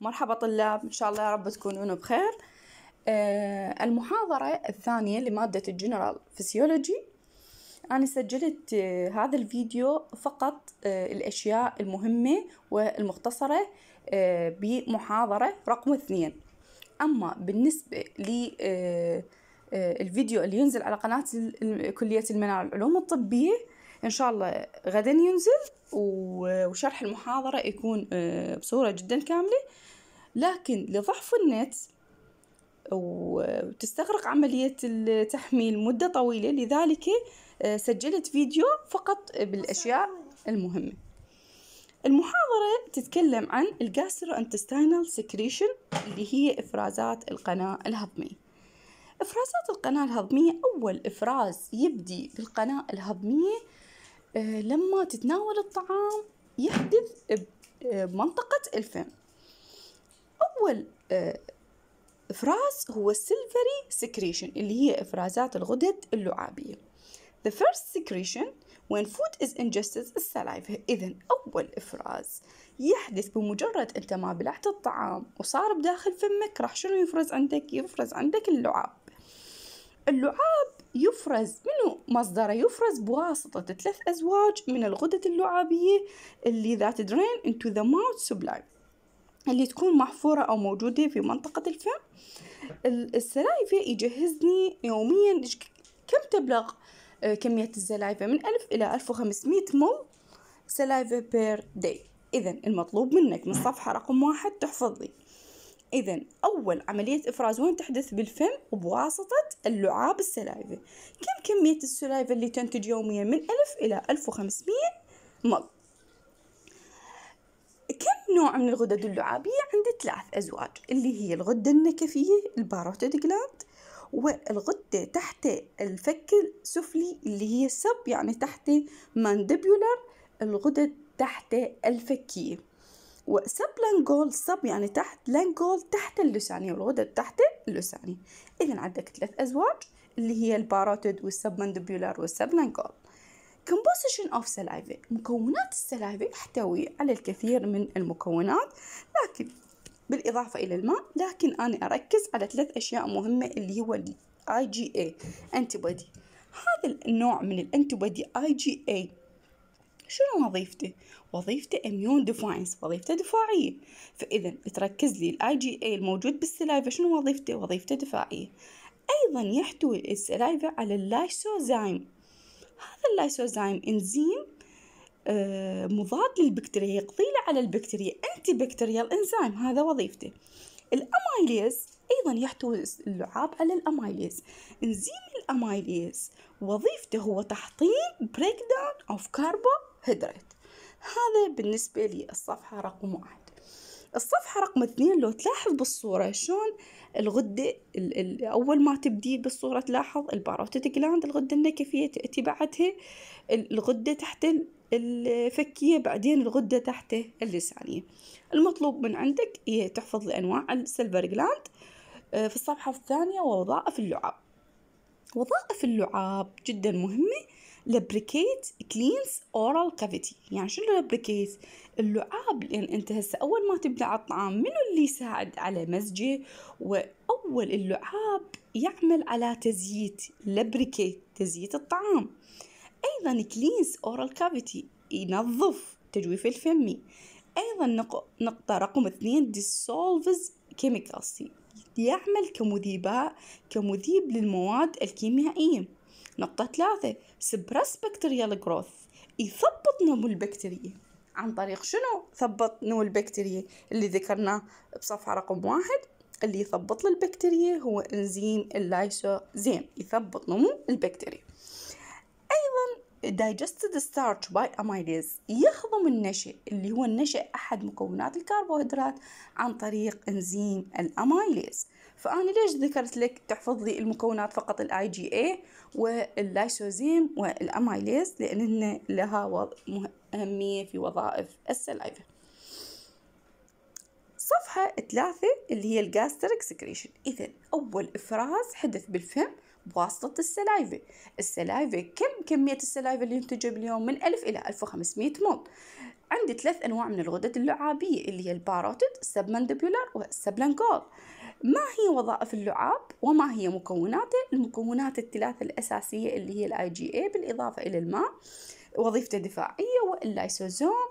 مرحبا طلاب إن شاء الله يا رب تكونون بخير. آه، المحاضرة الثانية لمادة ال general physiology أنا سجلت آه، هذا الفيديو فقط آه، الأشياء المهمة والمختصرة بمحاضرة رقم اثنين. أما بالنسبة للفيديو اللي ينزل على قناة كلية المنار العلوم الطبية إن شاء الله غدا ينزل وشرح المحاضرة يكون بصورة جدا كاملة. لكن لضعف النت وتستغرق عملية التحميل مدة طويلة لذلك آه، سجلت فيديو فقط بالأشياء المهمة. المحاضرة تتكلم عن ال gastrointestinal secretion اللي هي إفرازات القناة الهضمية. إفرازات القناة الهضمية أول إفراز يبدي في القناة الهضمية آه، لما تتناول الطعام يحدث ب- آه، بمنطقة الفم. أول آه، إفراز هو ال salivary secretion اللي هي إفرازات الغدد اللعابية. The first secretion when food is ingested is saliva. إذا أول إفراز يحدث بمجرد أنت ما بلعت الطعام وصار بداخل فمك راح شنو يفرز عندك؟ يفرز عندك اللعاب. اللعاب يفرز منو؟ مصدره يفرز بواسطة ثلاث أزواج من الغدد اللعابية اللي ذات drain into the mouth sublime. اللي تكون محفورة أو موجودة في منطقة الفم. ال- السلايفة يجهزني يوميا كم تبلغ آه، كمية السلايفة من ألف إلى ألف وخمسمية مل سلايفة بير داي إذا المطلوب منك من الصفحة رقم واحد تحفظ لي إذا أول عملية إفراز وين تحدث بالفم؟ وبواسطة اللعاب ال saliva كم كمية ال saliva اللي تنتج يوميا؟ من ألف إلى ألف وخمسمية مل نوع من الغدد اللعابية عندي ثلاث أزواج اللي هي الغدة النكفية ال parotid gland والغدة تحت الفك السفلي اللي هي sub يعني تحت mandibular الغدد تحت الفكية. و sublingual sub يعني تحت lingual تحت اللسانية والغدد تحت اللسانية إذا عندك ثلاث أزواج اللي هي ال parotid وال submandibular وال sublingual. Composition of saliva. مكونات ال saliva يحتوي على الكثير من المكونات لكن بالإضافة إلى الماء لكن أنا أركز على ثلاث أشياء مهمة اللي هو ال IgA antibody. هذا النوع من ال antibody IgA شنو وظيفته؟ وظيفته immune defense وظيفته دفاعية. فإذا تركز ال IgA الموجود بال saliva شنو وظيفته؟ وظيفته دفاعية. أيضا يحتوي ال saliva على ال lysozyme هذا ال lysozyme إنزيم آه، مضاد للبكتيريا يقضي على البكتيريا antibacterial enzyme هذا وظيفته. ال amylase أيضا يحتوي اللعاب على ال amylase. إنزيم ال amylase وظيفته هو تحطيم breakdown of carbohydrate هذا بالنسبة لي الصفحة رقم واحد. الصفحة رقم اثنين لو تلاحظ بالصورة شلون الغدة ال- ال- أول ما تبدي بالصورة تلاحظ ال parotid gland الغدة النكفية تأتي بعدها. ال- الغدة تحت ال- الفكية بعدين الغدة تحت اللسانية. المطلوب من عندك هي تحفظ لي أنواع ال salivary gland آه، في الصفحة الثانية ووظائف اللعاب. وظائف اللعاب جدا مهمة. lubricate cleans oral cavity يعني شنو lubricate اللعاب لأن أنت هسه أول ما تبلع الطعام منو اللي يساعد على مزجه؟ وأول اللعاب يعمل على تزييت lubricate تزييت الطعام. أيضا cleans oral cavity ينظف تجويف الفمي. أيضا نق- نقطة رقم اثنين dissolves chemicals يعمل كمذيباء كمذيب للمواد الكيميائية. نقطة ثلاثة suppress bacterial growth يثبط نمو البكتيريا. عن طريق شنو؟ ثبط نمو البكتيريا. اللي ذكرناه بصفحة رقم واحد اللي يثبط للبكتيريا هو إنزيم ال lysozyme. يثبط نمو البكتيريا. digested starch by amylase. يهضم النشا اللي هو النشا أحد مكونات الكربوهيدرات عن طريق إنزيم ال amylase. فأنا ليش ذكرت لك تحفظ لي المكونات فقط ال IgA وال lysozyme وال amylase؟ لأنهن لها أهمية في وظائف ال saliva صفحة ثلاثة اللي هي ال gastric secretion إذا أول إفراز حدث بالفم بواسطة ال saliva. ال saliva كم كمية ال saliva اللي ينتجها باليوم؟ من ألف إلى ألف وخمسمية مل. عندي ثلاث أنواع من الغدد اللعابية اللي هي ال parotid ال submandibular وال sublingual ما هي وظائف اللعاب وما هي مكوناته المكونات الثلاثة الأساسية اللي هي الاي جي اي بالإضافة إلى الماء وظيفته دفاعية وال lysozyme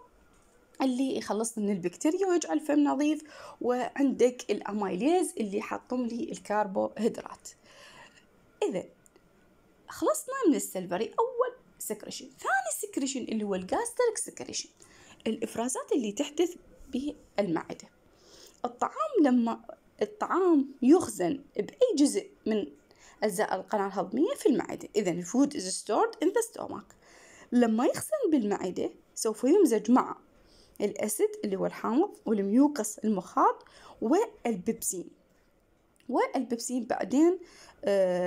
اللي يخلصنا من البكتيريا ويجعل الفم نظيف وعندك ال amylase اللي يحطم لي الكربوهيدرات. إذا خلصنا من ال salivary أول secretion ثاني secretion اللي هو ال gastric secretion الإفرازات اللي تحدث بالمعدة. الطعام لما الطعام يخزن بأي جزء من أجزاء القناة الهضمية في المعدة. إذا ال food is stored in the stomach. لما يخزن بالمعدة سوف يمزج مع ال acid اللي هو الحامض وال mucus المخاط وال pepsin. وال pepsin بعدين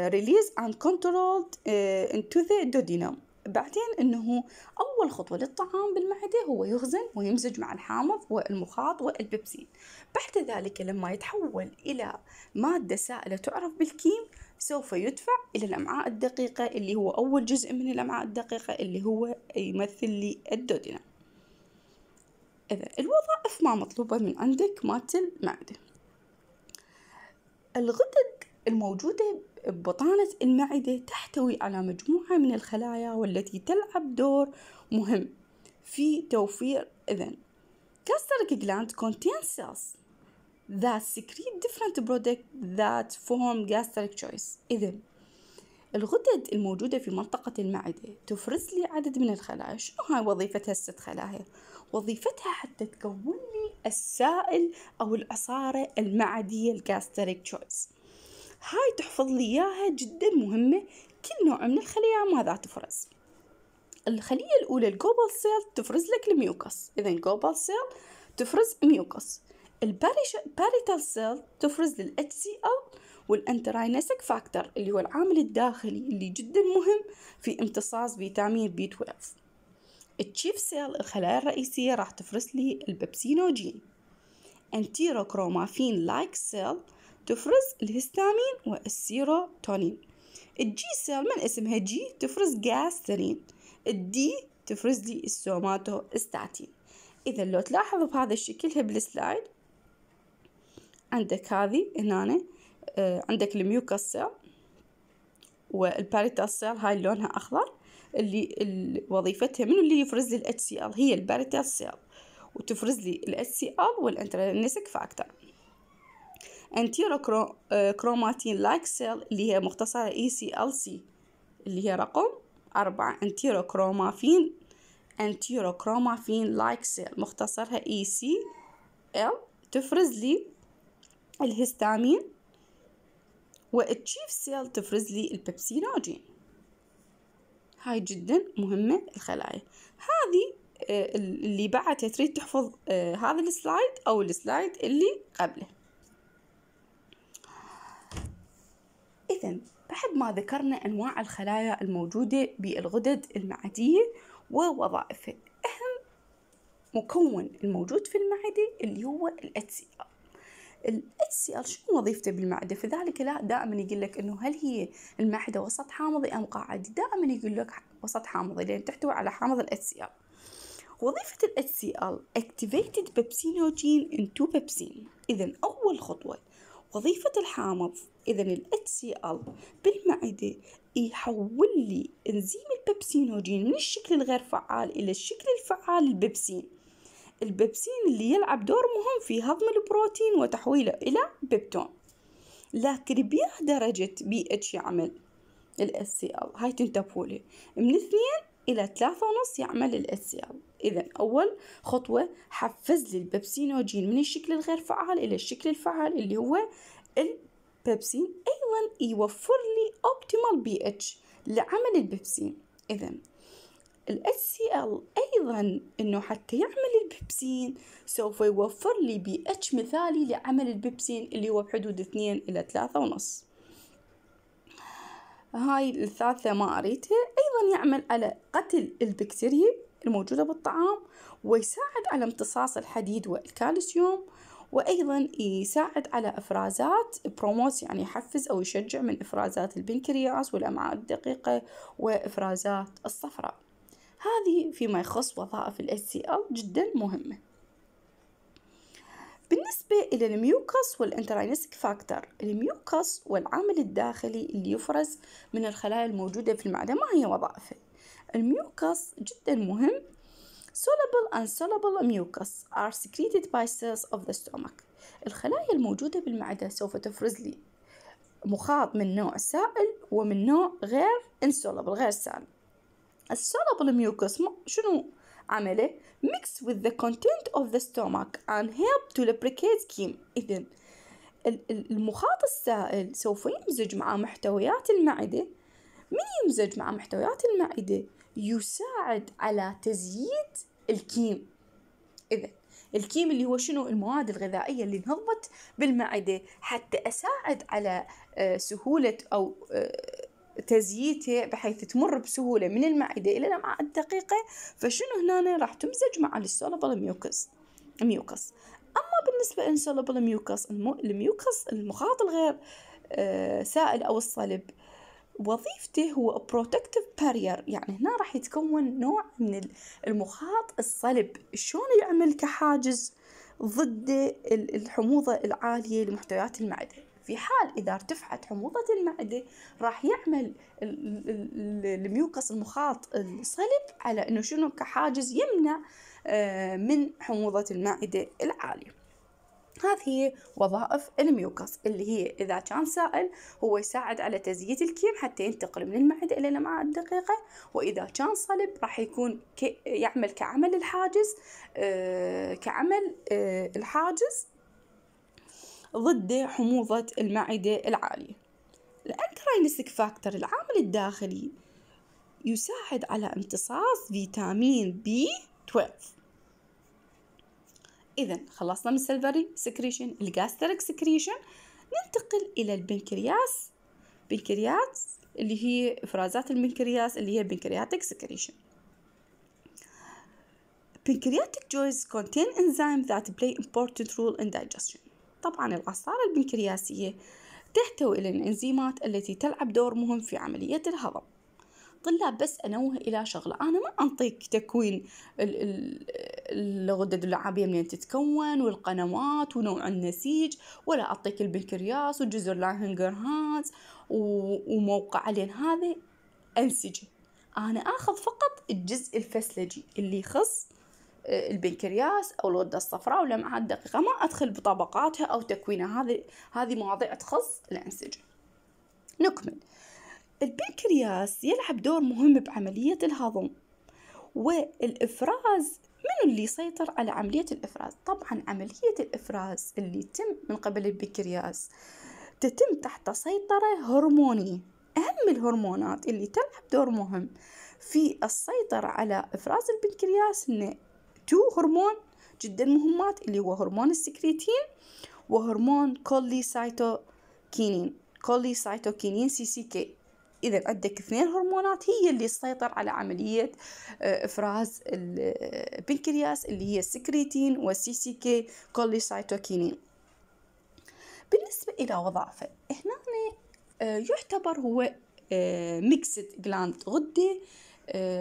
released and controlled uh, into the duodenum. بعدين إنه أول خطوة للطعام بالمعدة هو يخزن ويمزج مع الحامض والمخاط والبيبسين. بعد ذلك لما يتحول إلى مادة سائلة تعرف بال chyme سوف يدفع إلى الأمعاء الدقيقة اللي هو أول جزء من الأمعاء الدقيقة اللي هو يمثل لي ال duodenum اذا الوظائف ما مطلوبة من عندك مالت المعدة. الغدد الموجودة بطانة المعدة تحتوي على مجموعة من الخلايا والتي تلعب دور مهم في توفير إذن. gastric gland contains cells that secrete different products that form gastric juice إذن الغدد الموجودة في منطقة المعدة تفرز لي عدد من الخلايا. شنو هاي وظيفتها الست خلايا؟ وظيفتها حتى تكون لي السائل أو العصارة المعدية ال gastric juice هاي تحفظ لي إياها جدا مهمة كل نوع من الخلية ماذا تفرز. الخلية الأولى ال goblet cell تفرز لك ال mucus إذا goblet cell تفرز mucus ال parietal cell تفرز لل HCl وال intrinsic factor اللي هو العامل الداخلي اللي جدا مهم في امتصاص فيتامين B 12 ال chief cell الخلايا الرئيسية راح تفرز لي ال pepsinogen enterochromaffin-like cell تفرز الهستامين والسيروتونين. ال G cell من اسمها G تفرز gastrin ال D تفرز لي السوماتو استاتين إذا لو تلاحظ بهذا الشكل بال slide. عندك هذه هنا آه عندك ال mucus cell وال parietal cell هاي لونها أخضر. اللي وظيفتها منو؟ اللي يفرز لي ال HCl هي ال parietal cell وتفرز لي ال HCl وال intrinsic factor enterochromaffin-like cell اللي هي مختصرة ECL C اللي هي رقم أربعة. enterochromaffin enterochromaffin-like cell مختصرها EC L تفرز لي الهستامين وال chief cell تفرز لي ال pepsinogen. هاي جدا مهمة الخلايا. هذه اللي بعدها تريد تحفظ هذا ال slide أو ال slide اللي قبله. إذا بعد ما ذكرنا أنواع الخلايا الموجودة بالغدد المعدية ووظائفها أهم مكون الموجود في المعدة اللي هو ال HCl ال HCl شنو وظيفته بالمعدة؟ فذلك لا دائما يقول لك إنه هل هي المعدة وسط حامضي أم قاعدي دائما يقول لك وسط حامضي لأن تحتوي على حامض ال HCl وظيفة ال HCl activated pepsinogen into pepsin. إذا أول خطوة وظيفة الحامض. إذا ال HCl بالمعدة يحول لي إنزيم البيبسينوجين من الشكل الغير فعال إلى الشكل الفعال البيبسين البيبسين اللي يلعب دور مهم في هضم البروتين وتحويله إلى بيبتون. لكن بيه درجة بي اتش يعمل ال HCl هاي تنتبهوا لي. من اثنين إلى ثلاثة ونص يعمل ال HCl إذا أول خطوة حفز لي البيبسينوجين من الشكل الغير فعال إلى الشكل الفعال اللي هو البيبسين أيضا يوفر لي optimal pH لعمل البيبسين إذا ال HCl أيضا إنه حتى يعمل البيبسين سوف يوفر لي اتش مثالي لعمل البيبسين اللي هو بحدود اثنين إلى ثلاثة ونص. هاي الثالثة ما أريتها. أيضا يعمل على قتل البكتيريا الموجودة بالطعام ويساعد على امتصاص الحديد والكالسيوم وأيضا يساعد على إفرازات promote يعني يحفز أو يشجع من إفرازات البنكرياس والأمعاء الدقيقة وإفرازات الصفراء. هذه فيما يخص وظائف ال HCl جدا مهمة. بالنسبة إلى ال mucus وال intrinsic factor ال mucus والعامل الداخلي اللي يفرز من الخلايا الموجودة في المعدة ما هي وظائفه؟ ال mucus جدا مهم soluble and insoluble mucus are secreted by cells of the stomach. الخلايا الموجودة بالمعدة سوف تفرز لي. مخاط من نوع سائل ومن نوع غير insoluble غير سائل. ال soluble mucus شنو عمله؟ mix with the content of the stomach and help to lubricate chyme. إذن المخاط السائل سوف يمزج مع محتويات المعدة. من يمزج مع محتويات المعدة؟ يساعد على تزييت ال chyme. إذا ال chyme اللي هو شنو؟ المواد الغذائية اللي انهضمت بالمعدة حتى أساعد على آه، سهولة أو آه، تزييته بحيث تمر بسهولة من المعدة إلى الأمعاء الدقيقة. فشنو هنا راح تمزج مع ال soluble mucus mucus. أما بالنسبة لل insoluble mucus ال mucus المخاط الغير آه، سائل أو الصلب وظيفته هو protective barrier يعني هنا راح يتكون نوع من المخاط الصلب. شلون يعمل كحاجز ضد الحموضة العالية لمحتويات المعدة؟ في حال إذا ارتفعت حموضة المعدة راح يعمل الميوكس المخاط الصلب على إنه شنو كحاجز يمنع آه، من حموضة المعدة العالية. هذه هي وظائف ال mucus اللي هي إذا كان سائل هو يساعد على تزييت ال chyme حتى ينتقل من المعدة إلى الأمعاء الدقيقة وإذا كان صلب راح يكون يعمل كعمل الحاجز آه كعمل آه الحاجز ضد حموضة المعدة العالية. ال intrinsic factor العامل الداخلي يساعد على امتصاص فيتامين بي 12 إذا خلصنا من ال salivary secretion ال gastric secretion ننتقل إلى البنكرياس. بنكرياس اللي هي إفرازات البنكرياس اللي هي ال pancreatic secretion Pancreatic juice contain enzymes that play important role in digestion. طبعا العصارة البنكرياسية تحتوي على الإنزيمات التي تلعب دور مهم في عملية الهضم. طلاب بس أنوه إلى شغلة. أنا ما أنطيك تكوين الغدد اللعابية منين تتكون والقنوات ونوع النسيج ولا أعطيك البنكرياس وجزر لانهنجرهانز وموقع لين هذا أنسجة أنا آخذ فقط الجزء الفسلجي اللي يخص آه، البنكرياس أو الغدة الصفراء والأمعاء الدقيقة. ما أدخل بطبقاتها أو تكوينها. هذه هذه مواضيع تخص الأنسجة نكمل. البنكرياس يلعب دور مهم بعملية الهضم والإفراز منو اللي يسيطر على عملية الإفراز؟ طبعا عملية الإفراز اللي تم من قبل البنكرياس تتم تحت سيطرة هرمونية أهم الهرمونات اللي تلعب دور مهم في السيطرة على إفراز البنكرياس إنه two هرمون جدا مهمات اللي هو هرمون السكريتين وهرمون كولي سايتوكينين كولي سايتوكينين سي سي كي إذا عندك اثنين هرمونات هي اللي تسيطر على عملية آه، إفراز البنكرياس اللي هي ال secretin وال CCK cholecystokinin بالنسبة إلى وظائفه هنا آه، يعتبر هو mixed آه، gland غدة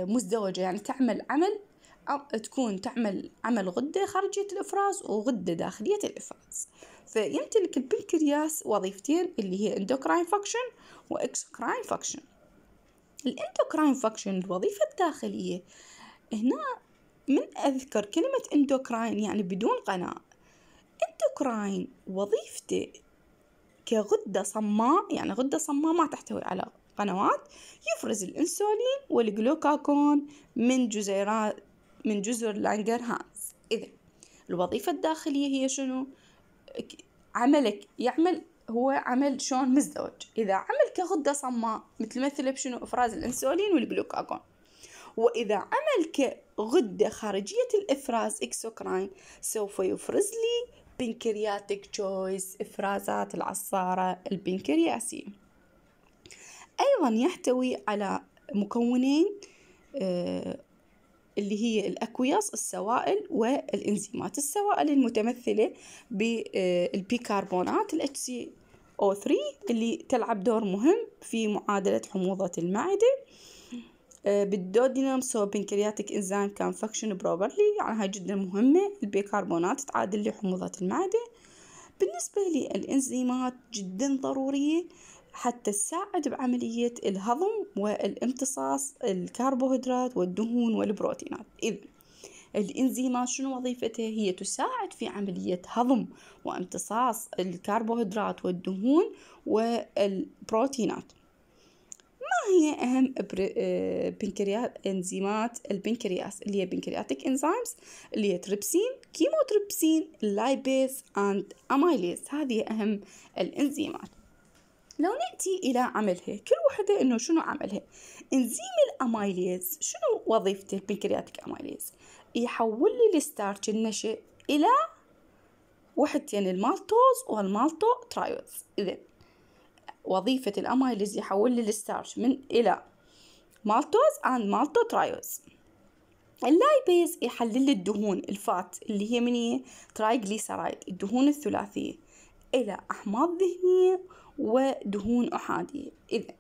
مزدوجة. يعني تعمل عمل تكون تعمل عمل غدة خارجية الإفراز وغدة داخلية الإفراز. فيمتلك البنكرياس وظيفتين اللي هي endocrine function و exocrine function. ال endocrine function الوظيفة الداخلية هنا من أذكر كلمة endocrine يعني بدون قناة. endocrine وظيفته كغدة صماء يعني غدة صماء ما تحتوي على قنوات يفرز الإنسولين والجلوكاجون من جزيرات من جزر لانجرهانز إذا الوظيفة الداخلية هي شنو؟ عملك يعمل هو عمل شلون مزدوج. إذا عمل كغدة صماء مثل مثل بشنو؟ إفراز الأنسولين والجلوكاجون وإذا عمل كغدة خارجية الإفراز exocrine سوف يفرز لي pancreatic juice إفرازات العصارة البنكرياسية أيضا يحتوي على مكونين آه اللي هي ال aqueous السوائل والإنزيمات السوائل المتمثلة بالبيكربونات ال HCO3 اللي تلعب دور مهم في معادلة حموضة المعدة. بال duodenum so pancreatic enzyme can function properly يعني هاي جدا مهمة. البيكربونات تعادل لي حموضة المعدة. بالنسبة لي الانزيمات جدا ضرورية حتى تساعد بعملية الهضم والامتصاص الكربوهيدرات والدهون والبروتينات. إذن الإنزيمات شنو وظيفتها؟ هي تساعد في عملية هضم وامتصاص الكربوهيدرات والدهون والبروتينات. ما هي أهم بنكريات إنزيمات البنكرياس؟ اللي هي بنكرياتيك إنزيمز اللي هي trypsin chymotrypsin lipase and amylase هذه أهم الإنزيمات. لو نأتي إلى عملها كل وحدة إنه شنو عملها؟ إنزيم ال amylase شنو وظيفته ال pancreatic amylase يحول لي ال starch النشا إلى وحدتين ال maltose وال maltotriose إذا وظيفة ال amylase يحول لي ال starch من إلى maltose and maltotriose ال lipase يحلل لي الدهون ال fat اللي هي من triglyceride الدهون الثلاثية إلى أحماض دهنية ودهون أحادية. إذا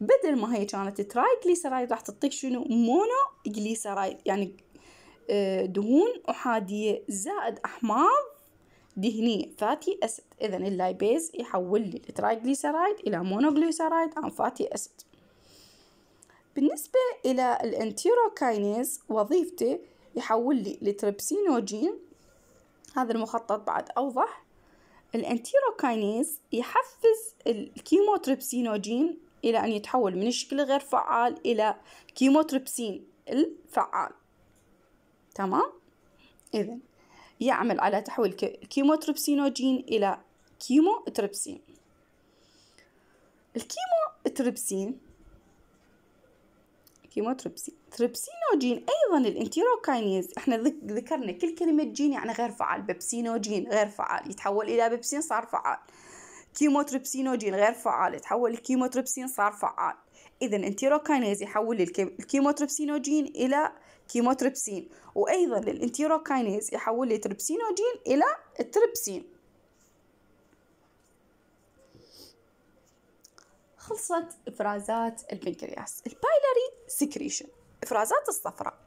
بدل ما هي كانت triglyceride راح تعطيك شنو؟ monoglyceride يعني دهون أحادية زائد أحماض دهنية fatty acid. إذا ال lipase يحول لي ال triglyceride إلى monoglyceride and fatty acid. بالنسبة إلى ال enterokinase وظيفته يحول لي ل trypsinogen. هذا المخطط بعد أوضح. ال enterokinase يحفز ال chymotrypsinogen إلى أن يتحول من الشكل غير فعال إلى chymotrypsin الفعال. تمام؟ إذا يعمل على تحويل chymotrypsinogen إلى chymotrypsin ال chymotrypsin chymotrypsin trypsinogen أيضا ال enterokinase. إحنا ذكرنا كل كلمة gen يعني غير فعال. pepsinogen غير فعال يتحول إلى بيبسين صار فعال. chymotrypsinogen غير فعال يتحول ال chymotrypsin صار فعال. إذا enterokinase يحول ال chymotrypsinogen إلى chymotrypsin. وأيضا ال enterokinase يحول لي trypsinogen إلى التريبسين. خلصت إفرازات البنكرياس. ال biliary secretion إفرازات الصفراء.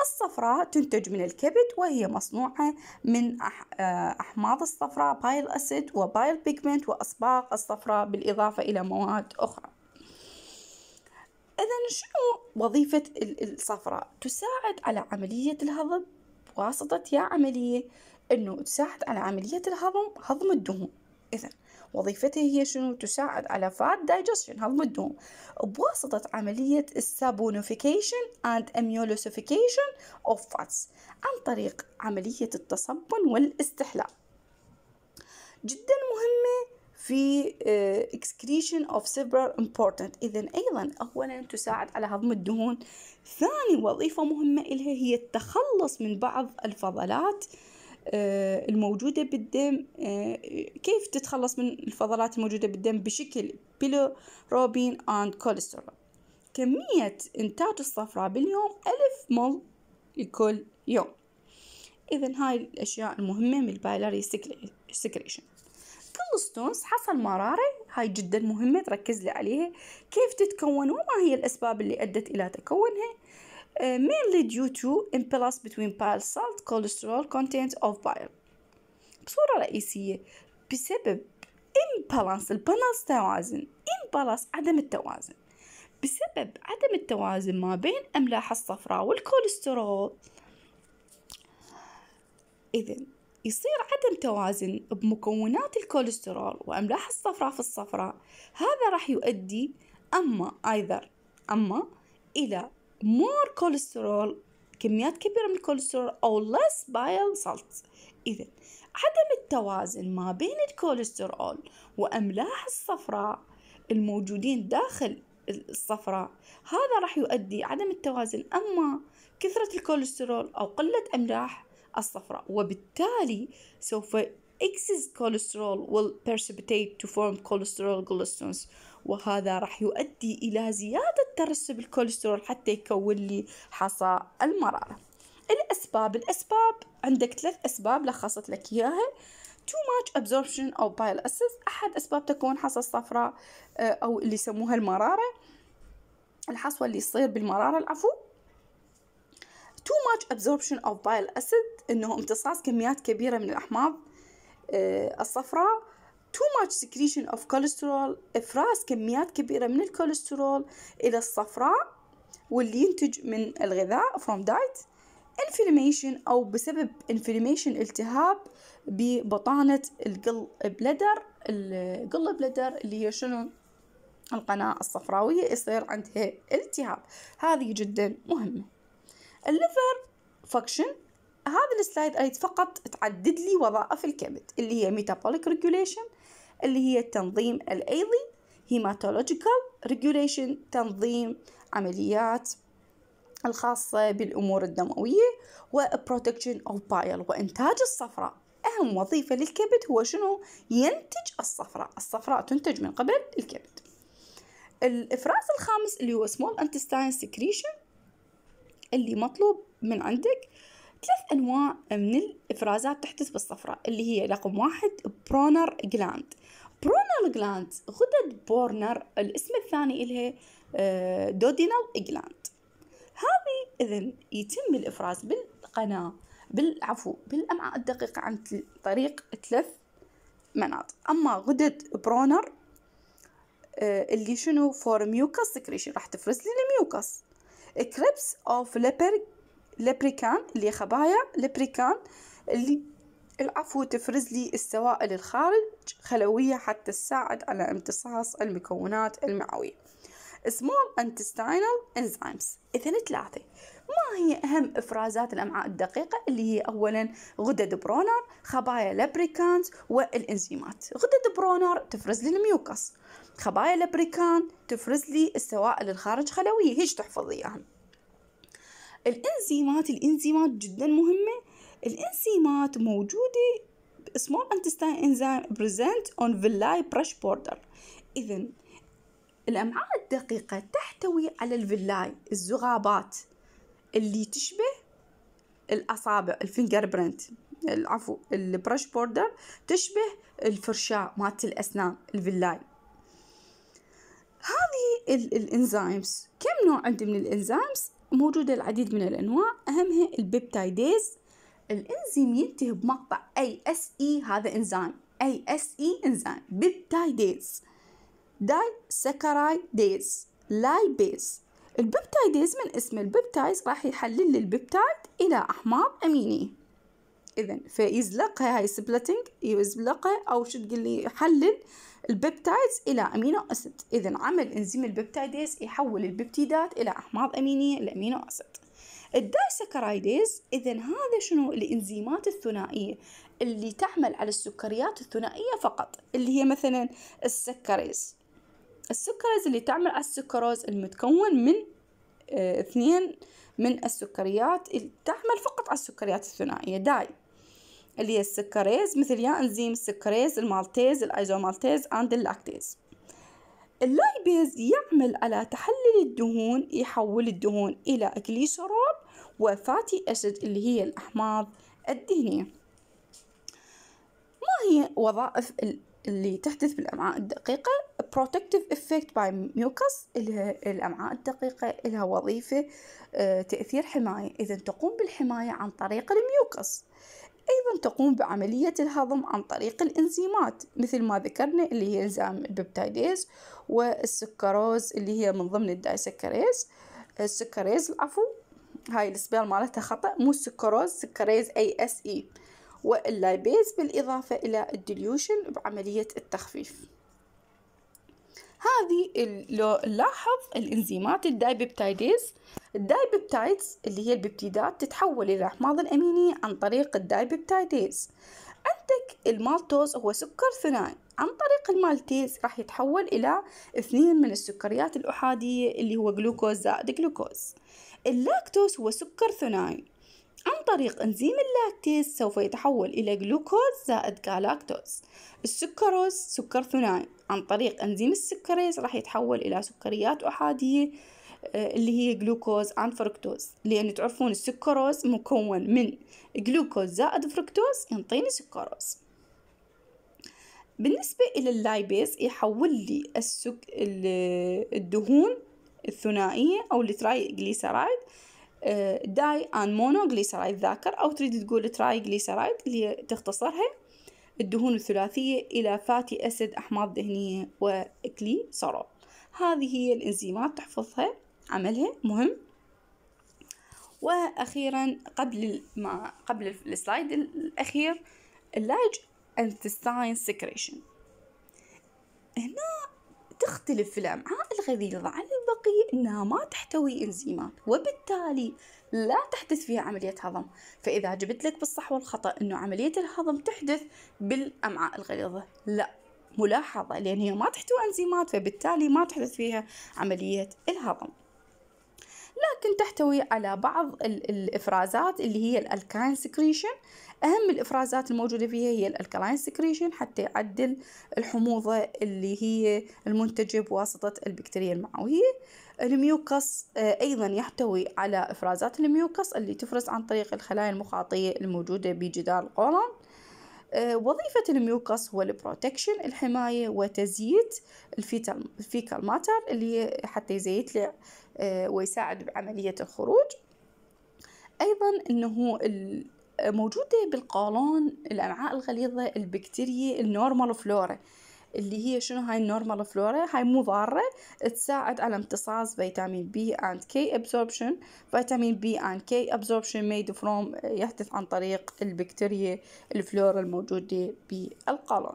الصفراء تنتج من الكبد وهي مصنوعة من آه، أحماض الصفراء bile acid و bile pigment وأصباغ الصفراء بالإضافة إلى مواد أخرى. إذا شنو وظيفة الصفراء؟ تساعد على عملية الهضم بواسطة يا عملية إنه تساعد على عملية الهضم هضم الدهون. إذا وظيفتها هي شنو؟ تساعد على fat digestion هضم الدهون. بواسطة عملية ال saponification and emulsification of fats عن طريق عملية التصبن والاستحلاب. جدا مهمة في uh, excretion of several important. إذا أيضا أولا تساعد على هضم الدهون. ثاني وظيفة مهمة إلها هي التخلص من بعض الفضلات آه، الموجودة بالدم. آه، كيف تتخلص من الفضلات الموجودة بالدم؟ بشكل bilirubin and cholesterol كمية إنتاج الصفراء باليوم ألف مل لكل يوم. إذا هاي الأشياء المهمة من ال biliary secretion gallstones حصى المرارة. هاي جدا مهمة تركز لي عليها. كيف تتكون وما هي الأسباب اللي أدت إلى تكونها. Uh, mainly due to imbalance between bile salt cholesterol content of bile. بصورة رئيسية بسبب imbalance ال balance توازن imbalance عدم التوازن. بسبب عدم التوازن ما بين أملاح الصفراء والكوليسترول إذا يصير عدم توازن بمكونات الكوليسترول وأملاح الصفراء في الصفراء. هذا راح يؤدي أما either أما إلى more cholesterol كميات كبيرة من الكوليسترول أو less bile salts. إذا عدم التوازن ما بين الكوليسترول وأملاح الصفراء الموجودين داخل الصفراء هذا راح يؤدي عدم التوازن. أما كثرة الكوليسترول أو قلة أملاح الصفراء. وبالتالي سوف excess cholesterol will precipitate to form cholesterol glycines. وهذا راح يؤدي إلى زيادة ترسب الكوليسترول حتى يكون لي حصى المرارة. الأسباب الأسباب عندك ثلاث أسباب لخصت لك إياها. Too much absorption أو bile acids. أحد أسباب تكون حصى الصفراء أو اللي يسموها المرارة. الحصوة اللي يصير بالمرارة العفو. Too much absorption of bile acid إنه امتصاص كميات كبيرة من الأحماض آه، الصفراء too much secretion of cholesterol إفراز كميات كبيرة من الكوليسترول إلى الصفراء واللي ينتج من الغذاء from diet inflammation أو بسبب inflammation التهاب ببطانة القل بلدر القل بلدر اللي هي شنو؟ القناة الصفراوية يصير عندها التهاب. هذه جدا مهمة. ال liver function هذا ال slide أريد فقط تعدد لي وظائف الكبد اللي هي metabolic regulation اللي هي التنظيم الأيضي hematological regulation تنظيم عمليات الخاصة بالأمور الدموية و production of bile وإنتاج الصفراء أهم وظيفة للكبد هو شنو؟ ينتج الصفراء الصفراء تنتج من قبل الكبد. الإفراز الخامس اللي هو small intestine secretion اللي مطلوب من عندك. ثلاث أنواع من الإفرازات تحدث بالصفراء اللي هي رقم واحد Brunner gland Brunner gland غدد برونر الاسم الثاني إلها duodenal gland هذه إذا يتم الإفراز بالقناة بالعفو بالأمعاء الدقيقة عن طريق ثلاث مناطق أما غدد برونر آه، اللي شنو؟ for mucus secretion راح تفرز لي ال mucus. crypts of Lieberkühn اللي خبايا ليبركون اللي العفو تفرز لي السوائل الخارج خلوية حتى تساعد على امتصاص المكونات المعوية. Small intestinal enzymes. إذن ثلاثة. ما هي أهم إفرازات الأمعاء الدقيقة؟ اللي هي أولا غدد برونر خبايا لبريكانز والإنزيمات. غدد برونر تفرز لي ال mucus خبايا لبريكان تفرز لي السوائل الخارج خلوية. هيش تحفظ إياها الإنزيمات الإنزيمات جدا مهمة. الإنزيمات موجودة small intestine enzyme present on villi brush border. إذا الأمعاء الدقيقة تحتوي على ال villi الزغابات اللي تشبه الأصابع ال fingerprint العفو ال brush border تشبه الفرشاة مالت الأسنان ال villi هذه ال enzymes. كم نوع عندي من ال enzymes؟ موجودة العديد من الأنواع. أهمها ال peptidase. الإنزيم ينتهي بمقطع A S E هذا إنزيم. A S E إنزيم. peptidase. disaccharidase lipase. ال peptidase من اسم ال peptidase؟ راح يحلل ال peptide إلى أحماض أمينية إذا فيزلقها هاي splitting يزلقها أو شو تقول لي يحلل. ال peptides إلى amino acid. إذا عمل إنزيم ال peptidase يحول البيبتيدات إلى أحماض أمينية ال amino acid. ال disaccharidase إذا هذا شنو؟ الإنزيمات الثنائية اللي تعمل على السكريات الثنائية فقط اللي هي مثلا ال sucrase. ال sucrase اللي تعمل على السكروز المتكون من آه اثنين من السكريات اللي تعمل فقط على السكريات الثنائية. di. اللي هي ال sucrase مثل يا إنزيم ال sucrase ال maltase ال isomaltase and ال lactase. ال lipase يعمل على تحلل الدهون يحول الدهون إلى جليسرول و fatty acid اللي هي الأحماض الدهنية. ما هي وظائف اللي تحدث بالأمعاء الدقيقة؟ Protective effect by mucus الأمعاء الدقيقة لها وظيفة آه، تأثير حماية. إذا تقوم بالحماية عن طريق ال mucus. أيضا تقوم بعملية الهضم عن طريق الإنزيمات مثل ما ذكرنا اللي هي إنزيم ال peptidase والسكروز اللي هي من ضمن ال disaccharidase. ال sucrase العفو هاي ال spell مالتها خطأ مو السكروز sucrase A S E وال lipase بالإضافة إلى ال dilution بعملية التخفيف. هذه لو نلاحظ الإنزيمات ال dipeptidase. ال dipeptides اللي هي البيبتيدات تتحول إلى الأحماض الأمينية عن طريق ال dipeptidase. عندك المالتوز هو سكر ثنائي. عن طريق ال maltase راح يتحول إلى اثنين من السكريات الأحادية اللي هو جلوكوز زائد جلوكوز. اللاكتوز هو سكر ثنائي. عن طريق إنزيم ال lactase سوف يتحول إلى جلوكوز زائد جالاكتوز. السكروز سكر ثنائي. عن طريق إنزيم ال sucrase راح يتحول إلى سكريات أحادية آه، اللي هي جلوكوز and فركتوز. لأن تعرفون السكروز مكون من جلوكوز زائد فركتوز ينطيني سكروز. بالنسبة إلى ال lipase يحول لي السك... الدهون الثنائية أو ال triglyceride di and monoglyceride ذاكر أو تريد تقول triglyceride اللي تختصرها الدهون الثلاثية إلى fatty acid أحماض دهنية وجليسرول. هذه هي الإنزيمات تحفظها عملها مهم. وأخيرا قبل ما قبل ال slide الأخير ال large intestine secretion. هنا تختلف الأمعاء الغليظة عن البقية إنها ما تحتوي إنزيمات وبالتالي لا تحدث فيها عملية هضم. فإذا جبت لك بالصح والخطأ إنه عملية الهضم تحدث بالأمعاء الغليظة. لا ملاحظة لأن هي ما تحتوي أنزيمات فبالتالي ما تحدث فيها عملية الهضم. لكن تحتوي على بعض الإفرازات اللي هي ال alkaline secretion أهم الإفرازات الموجودة فيها هي ال alkaline secretion حتى يعدل الحموضة اللي هي المنتجة بواسطة البكتيريا المعوية. ال mucus آه، أيضا يحتوي على إفرازات ال mucus اللي تفرز عن طريق الخلايا المخاطية الموجودة بجدار القولون. آه، وظيفة ال mucus هو ال protection الحماية وتزييت ال fecal matter اللي حتى يزيت ويساعد بعملية الخروج. أيضا أنه موجودة بالقولون الأمعاء الغليظة البكتيريا ال normal flora. اللي هي شنو؟ هاي ال normal flora. هاي مو ضارة. تساعد على امتصاص فيتامين B and K absorption vitamin B and K absorption made from يحدث عن طريق البكتيريا الفلورا الموجودة بالقولون.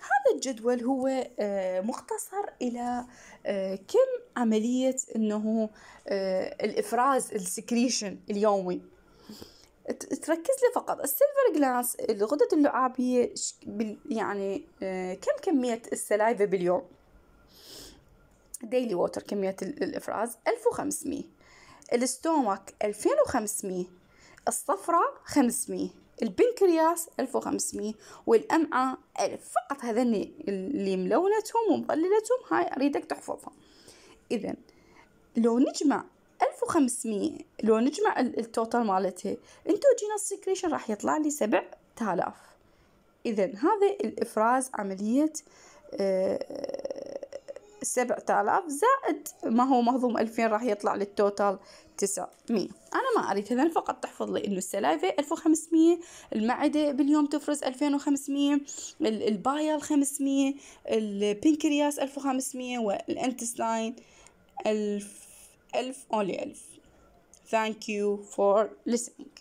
هذا الجدول هو آه، مختصر إلى آه، كم عملية أنه آه، الإفراز ال secretion اليومي. تركز لي فقط. ال salivary glands الغدد اللعابية يعني كم كمية ال saliva باليوم؟ daily water كمية الإفراز ألف وخمسمية. ال stomach ألفين وخمسمية. الصفرة خمسمية. البنكرياس 1500 والأمعاء 1000 فقط هذني اللي ملونتهم ومظللتهم هاي أريدك تحفظهم إذا لو نجمع 1500 لو نجمع التوتال مالتها جينا سكريشن راح يطلع لي 7000 إذا هذا الإفراز عملية آه سبعة آلاف زائد ما هو مهضوم ألفين راح يطلع للتوتال تسعمية. أنا ما أريد هذا فقط تحفظ لي إنه السلايفة ألف وخمسمية المعدة باليوم تفرز ألفين وخمسمية البايل خمسمية البنكرياس ألف وخمسمية والانتستاين elf elf only elf. Thank you for listening.